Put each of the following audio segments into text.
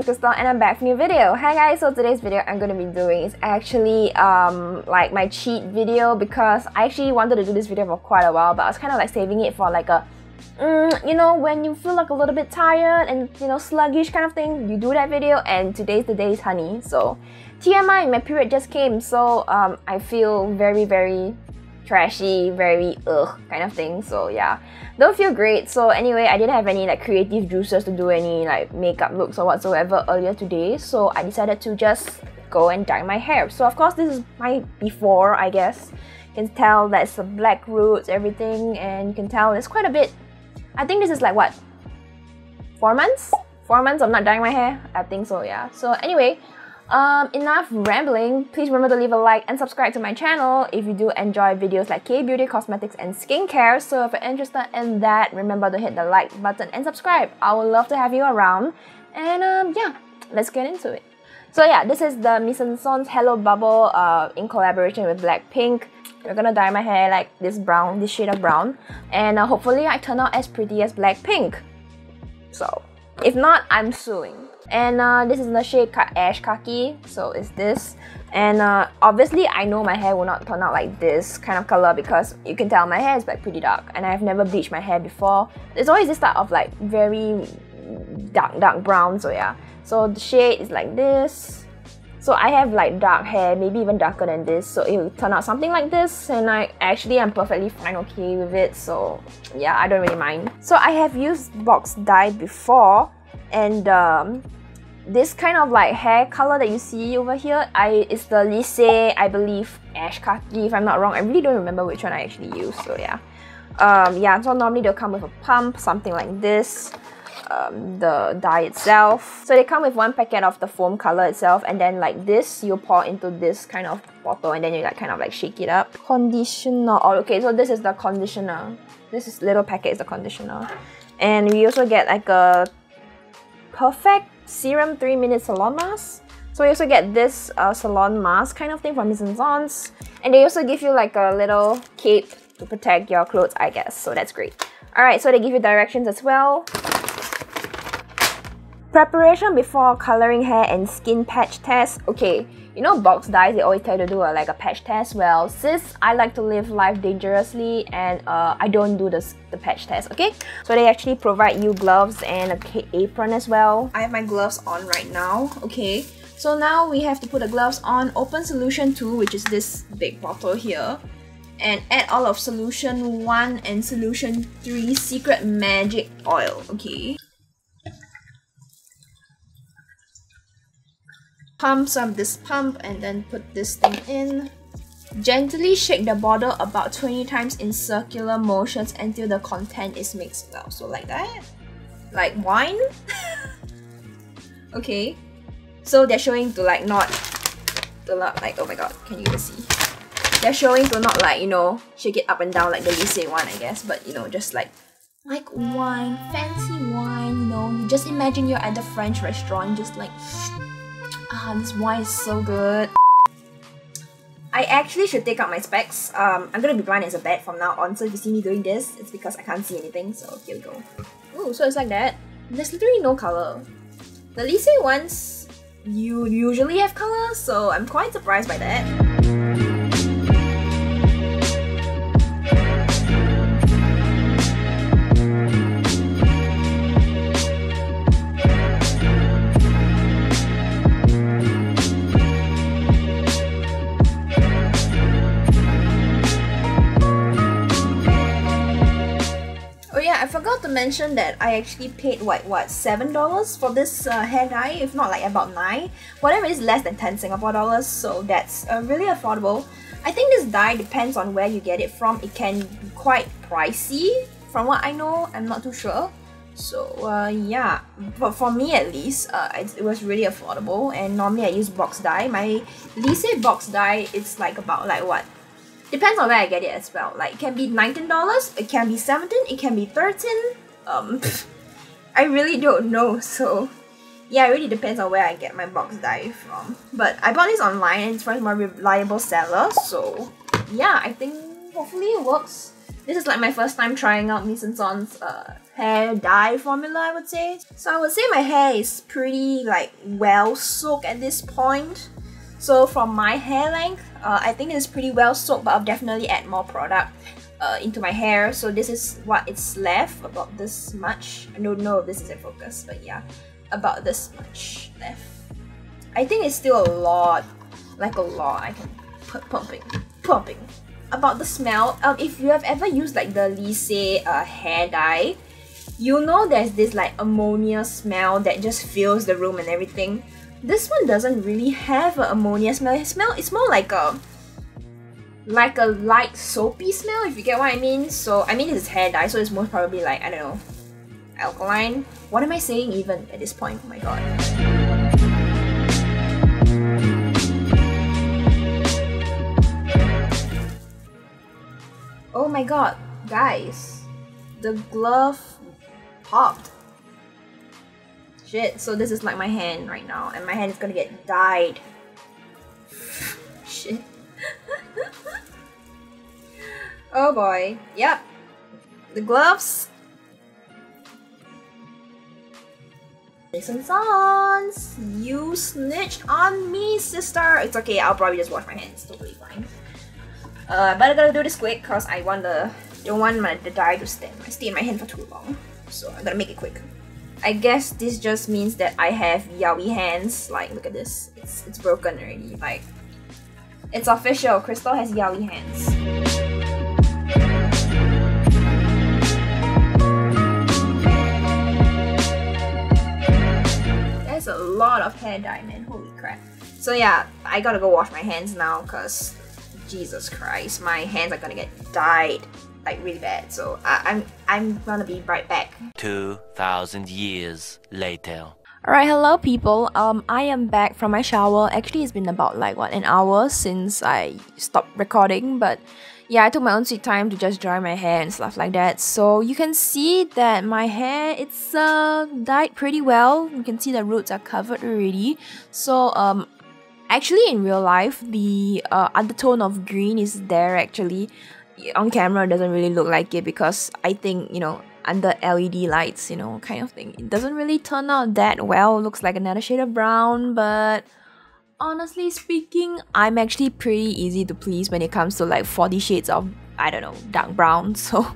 name is Krystle and I'm back for a new video. Hi guys, so today's video I'm to be doing is actually um, like my cheat video because I actually wanted to do this video for quite a while but I was kind of like saving it for like a mm, you know when you feel like a little bit tired and you know sluggish kind of thing you do that video and today's the day honey so TMI my period just came so um, I feel very very trashy, very ugh kind of thing. So yeah, don't feel great. So anyway, I didn't have any like creative juices to do any like makeup looks or whatsoever earlier today. So I decided to just go and dye my hair. So of course this is my before, I guess. You can tell that's the black roots, everything, and you can tell it's quite a bit. I think this is like what? Four months? Four months of not dyeing my hair? I think so, yeah. So anyway, um, enough rambling. Please remember to leave a like and subscribe to my channel if you do enjoy videos like K-beauty, cosmetics, and skincare. So if you're interested in that, remember to hit the like button and subscribe. I would love to have you around. And um, yeah, let's get into it. So yeah, this is the Mise en Scene Hello Bubble uh, in collaboration with Blackpink. We're gonna dye my hair like this brown, this shade of brown. And uh, hopefully I turn out as pretty as Blackpink. So, if not, I'm suing. And uh, this is the shade ash khaki. So it's this. And uh, obviously I know my hair will not turn out like this kind of color because you can tell my hair is like pretty dark. And I've never bleached my hair before. There's always this type of like very dark dark brown. So yeah. So the shade is like this so I have like dark hair, maybe even darker than this, so it will turn out something like this and I actually am perfectly fine okay with it, so yeah, I don't really mind. So I have used box dye before and um, this kind of like hair color that you see over here I is the Liese I believe ash khaki if I'm not wrong. I really don't remember which one I actually used so yeah. Um, yeah so normally they'll come with a pump something like this um, the dye itself so they come with one packet of the foam color itself and then like this you pour into this kind of bottle and then you like kind of like shake it up conditioner oh okay so this is the conditioner this is little packet is the conditioner and we also get like a perfect serum 3 minute salon mask. So you also get this uh, salon mask kind of thing from Mise en Scene. And they also give you like a little cape to protect your clothes, I guess. So that's great. Alright, so they give you directions as well. Preparation before coloring hair and skin patch test. Okay, you know box dyes, they always tell you to do a, like a patch test. Well, since I like to live life dangerously and uh, I don't do this, the patch test, okay? So they actually provide you gloves and a apron as well. I have my gloves on right now, okay? So now we have to put the gloves on, open solution 2, which is this big bottle here and add all of solution 1 and solution 3 secret magic oil okay pump some this pump and then put this thing in. Gently shake the bottle about 20 times in circular motions until the content is mixed well. So like that? Like wine? okay. So they're showing to like not, to not like, oh my god, can you even see? They're showing to not like, you know, shake it up and down like the Liese one I guess, but you know, just like like wine, fancy wine, you know, you just imagine you're at the French restaurant, just like Ah, this wine is so good. I actually should take out my specs. Um, I'm gonna be blind as a bat from now on, so if you see me doing this, it's because I can't see anything, so here we go. Oh, so it's like that. There's literally no color. The Liese ones, you usually have color, so I'm quite surprised by that. Forgot to mention that I actually paid what what seven dollars for this uh, hair dye, if not like about nine. Whatever is less than ten Singapore dollars, so that's uh, really affordable. I think this dye depends on where you get it from. It can be quite pricey, from what I know. I'm not too sure. So uh, yeah, but for me at least, uh, it, it, was really affordable. And normally I use box dye. My Liese box dye, it's like about like what Depends on where I get it as well. Like it can be $19, it can be 17 it can be 13 Um, I really don't know. So yeah, it really depends on where I get my box dye from. But I bought this online and it's from a more reliable seller. So yeah, I think hopefully it works. This is like my first time trying out Mise en Scene's uh, hair dye formula, I would say. So I would say my hair is pretty like well soaked at this point. So from my hair length, uh, I think it's pretty well soaked, but I'll definitely add more product uh, into my hair. So this is what it's left, about this much. I don't know if this is in focus, but yeah, about this much left. I think it's still a lot, like a lot. I can put pumping, pumping. About the smell, um, if you have ever used like the Liese uh, hair dye, you know there's this like ammonia smell that just fills the room and everything. This one doesn't really have an ammonia smell. It smell it's more like a like a light soapy smell if you get what I mean. So I mean it's hair dye, so it's most probably like I don't know alkaline. What am I saying even at this point? Oh my god. Oh my god, guys, the glove popped. Shit, so this is like my hand right now, and my hand is gonna get dyed. Shit. oh boy. Yep. The gloves. Listen, sons, you snitched on me, sister. It's okay, I'll probably just wash my hands. Totally fine. Uh, but I gotta do this quick because I want the don't want my the dye to stay, stay in my hand for too long. So I gotta make it quick. I guess this just means that I have yaoi hands. Like, look at this. It's, it's broken already. Like, it's official. Krystle has yaoi hands. There's a lot of hair dye, man. Holy crap. So yeah, I gotta go wash my hands now because Jesus Christ, my hands are gonna get dyed like really bad. So I, I'm I'm gonna be right back. Two thousand years later. Alright, hello people. Um, I am back from my shower. Actually, it's been about like what an hour since I stopped recording, but yeah, I took my own sweet time to just dry my hair and stuff like that. So you can see that my hair it's uh dyed pretty well. You can see the roots are covered already. So um, actually in real life, the uh, undertone of green is there actually on camera it doesn't really look like it because I think you know under LED lights you know kind of thing it doesn't really turn out that well. It looks like another shade of brown but honestly speaking I'm actually pretty easy to please when it comes to like 40 shades of I don't know dark brown. So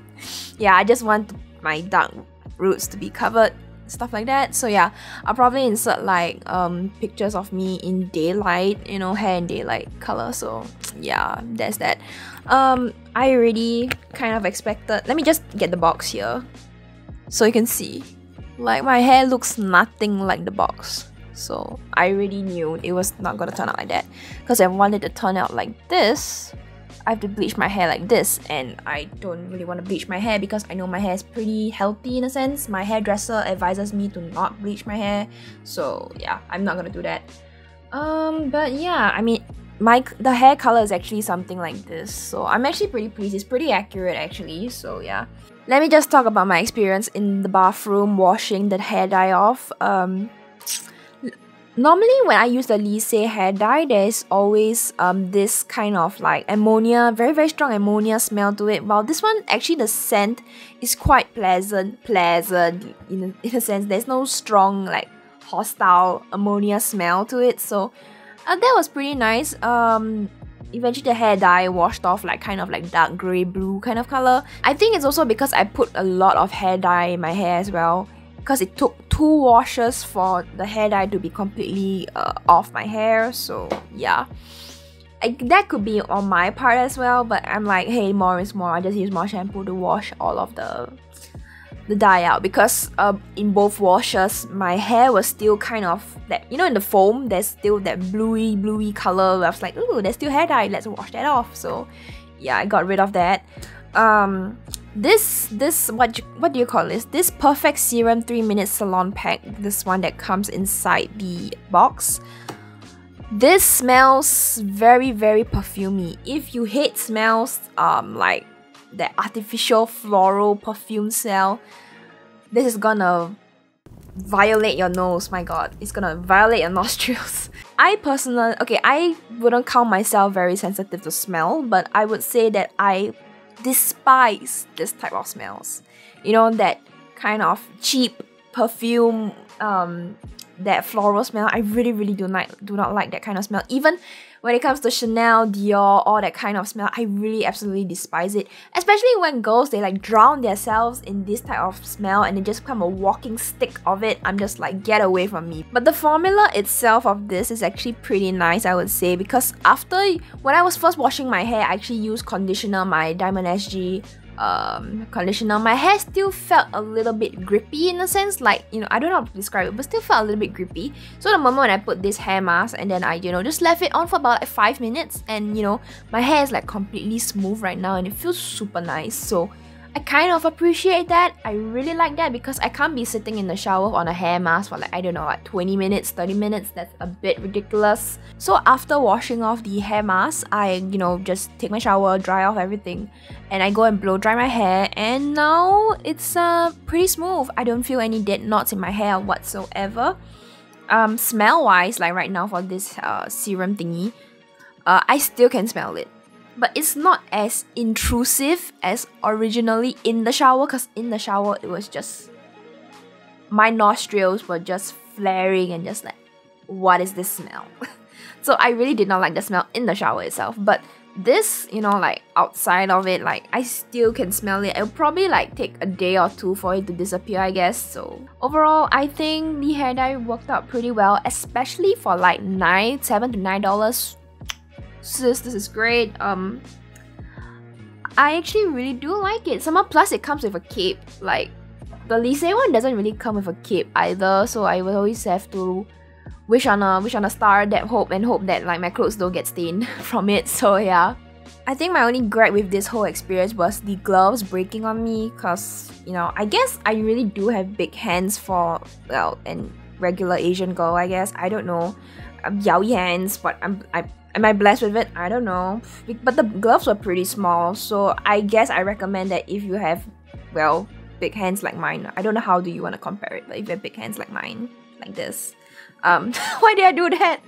yeah I just want my dark roots to be covered stuff like that. So yeah i'll probably insert like um pictures of me in daylight you know hair in daylight color. So yeah that's that. Um i already kind of expected let me just get the box here so you can see. Like my hair looks nothing like the box. So i already knew it was not gonna turn out like that because i wanted to turn out like this I have to bleach my hair like this and I don't really want to bleach my hair because I know my hair is pretty healthy in a sense. My hairdresser advises me to not bleach my hair. So yeah, I'm not gonna do that. Um, but yeah, I mean, my the hair color is actually something like this. So I'm actually pretty pleased. It's pretty accurate actually. So yeah. Let me just talk about my experience in the bathroom washing the hair dye off. Um, Normally, when I use the Liese hair dye, there's always um this kind of like ammonia, very very strong ammonia smell to it. While this one, actually the scent is quite pleasant, pleasant in a, in a sense. There's no strong like hostile ammonia smell to it. So uh, that was pretty nice. Um, eventually the hair dye washed off like kind of like dark grey blue kind of color. I think it's also because I put a lot of hair dye in my hair as well because it took two washes for the hair dye to be completely uh, off my hair so yeah. I, that could be on my part as well but I'm like hey more is more. I just use more shampoo to wash all of the the dye out because uh, in both washes my hair was still kind of that you know in the foam there's still that bluey bluey color. I was like ooh there's still hair dye. Let's wash that off. So yeah I got rid of that. Um this this what what do you call this? This perfect serum 3 minute salon pack this one that comes inside the box this smells very very perfumy if you hate smells um like that artificial floral perfume smell this is gonna violate your nose my god. It's gonna violate your nostrils. I personally okay i wouldn't count myself very sensitive to smell but i would say that i despise this type of smells. You know, that kind of cheap perfume um that floral smell. I really, really do not do not like that kind of smell. Even when it comes to Chanel, Dior, all that kind of smell, I really absolutely despise it. Especially when girls they like drown themselves in this type of smell and they just become a walking stick of it. I'm just like get away from me. But the formula itself of this is actually pretty nice, I would say, because after when I was first washing my hair, I actually used conditioner, my Diamond SG um, conditioner, my hair still felt a little bit grippy in a sense. Like, you know, I don't know how to describe it, but still felt a little bit grippy. So the moment when I put this hair mask and then I, you know, just left it on for about like 5 minutes and, you know, my hair is like completely smooth right now and it feels super nice. So I kind of appreciate that. I really like that because I can't be sitting in the shower on a hair mask for like, I don't know, like 20 minutes, 30 minutes. That's a bit ridiculous. So after washing off the hair mask, I, you know, just take my shower, dry off everything, and I go and blow dry my hair. And now it's uh, pretty smooth. I don't feel any dead knots in my hair whatsoever. Um, smell wise, like right now for this uh, serum thingy, uh, I still can smell it but it's not as intrusive as originally in the shower because in the shower it was just my nostrils were just flaring and just like what is this smell? So i really did not like the smell in the shower itself. But this you know like outside of it like i still can smell it. It'll probably like take a day or two for it to disappear i guess. So overall i think the hair dye worked out pretty well especially for like nine seven to nine dollars sis, this is great. Um, I actually really do like it. Some plus it comes with a cape. Like the Liese one doesn't really come with a cape either, so I will always have to wish on a wish on a star that hope and hope that like my clothes don't get stained from it. So yeah. I think my only gripe with this whole experience was the gloves breaking on me because, you know, I guess I really do have big hands for, well, an regular Asian girl, I guess. I don't know. I'm yaoi hands, but I'm, I Am I blessed with it? I don't know. But the gloves were pretty small, so I guess I recommend that if you have, well, big hands like mine. I don't know how do you want to compare it, but if you have big hands like mine, like this. Um, why did I do that?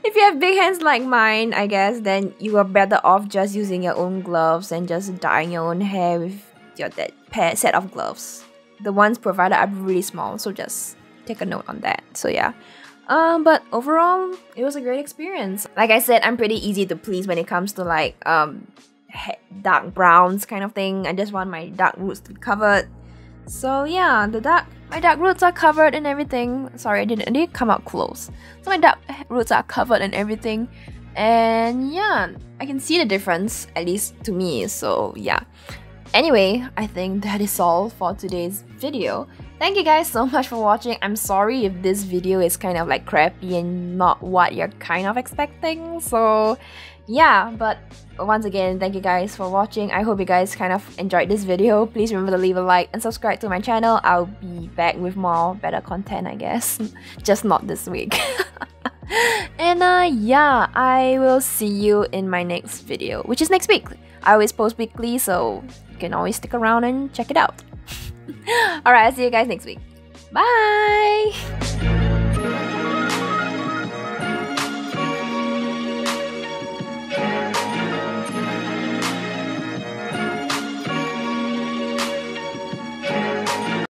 if you have big hands like mine, I guess, then you are better off just using your own gloves and just dyeing your own hair with your that pair set of gloves. The ones provided are really small, so just take a note on that. So yeah. Um, but overall, it was a great experience. Like I said, I'm pretty easy to please when it comes to like um dark browns kind of thing. I just want my dark roots to be covered. So yeah, the dark my dark roots are covered and everything. Sorry, I didn't, it didn't come out close. So my dark roots are covered and everything. And yeah, I can see the difference, at least to me. So yeah. Anyway, I think that is all for today's video. Thank you guys so much for watching. I'm sorry if this video is kind of like crappy and not what you're kind of expecting. So yeah, but once again, thank you guys for watching. I hope you guys kind of enjoyed this video. Please remember to leave a like and subscribe to my channel. I'll be back with more better content, I guess. Just not this week. and uh, yeah, I will see you in my next video, which is next week. I always post weekly, so you can always stick around and check it out. Alright, I'll see you guys next week. Bye!